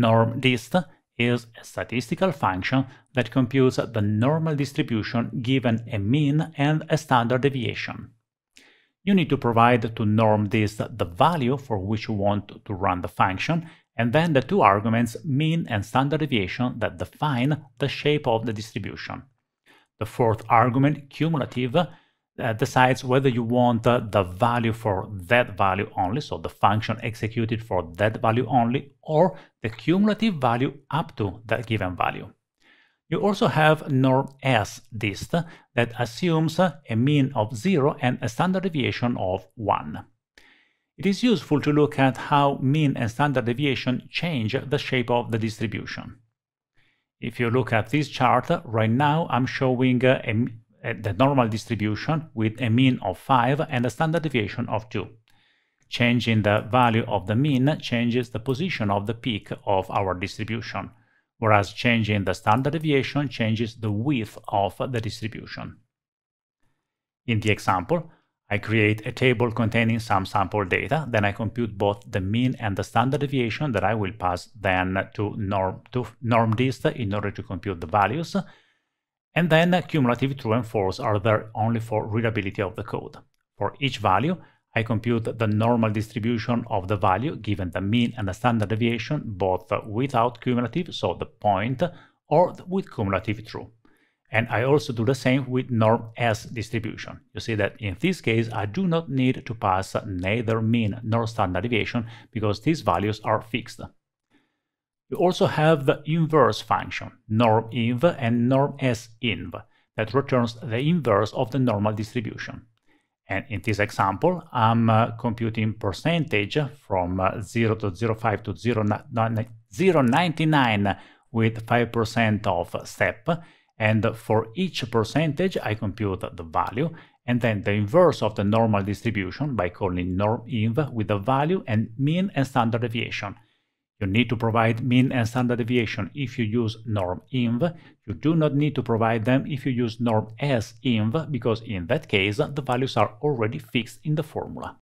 NormDist is a statistical function that computes the normal distribution given a mean and a standard deviation. You need to provide to NormDist the value for which you want to run the function, and then the two arguments mean and standard deviation that define the shape of the distribution. The fourth argument, cumulative, uh, decides whether you want uh, the value for that value only, so the function executed for that value only, or the cumulative value up to that given value. You also have norm S dist that assumes a mean of 0 and a standard deviation of 1. It is useful to look at how mean and standard deviation change the shape of the distribution. If you look at this chart, right now I'm showing a, a, the normal distribution with a mean of 5 and a standard deviation of 2. Changing the value of the mean changes the position of the peak of our distribution, whereas changing the standard deviation changes the width of the distribution. In the example, I create a table containing some sample data, then I compute both the mean and the standard deviation that I will pass then to norm to NormDist in order to compute the values. And then cumulative true and false are there only for readability of the code. For each value, I compute the normal distribution of the value given the mean and the standard deviation both without cumulative, so the point, or with cumulative true. And I also do the same with norm S distribution. You see that in this case, I do not need to pass neither mean nor standard deviation because these values are fixed. You also have the inverse function, norminv and norm_s_inv, that returns the inverse of the normal distribution. And in this example, I'm uh, computing percentage from uh, 0 to 0.5 to 0, 0.99 with 5% of step, and for each percentage, I compute the value and then the inverse of the normal distribution by calling norminv with the value and mean and standard deviation. You need to provide mean and standard deviation if you use norminv. You do not need to provide them if you use norm_s_inv because in that case the values are already fixed in the formula.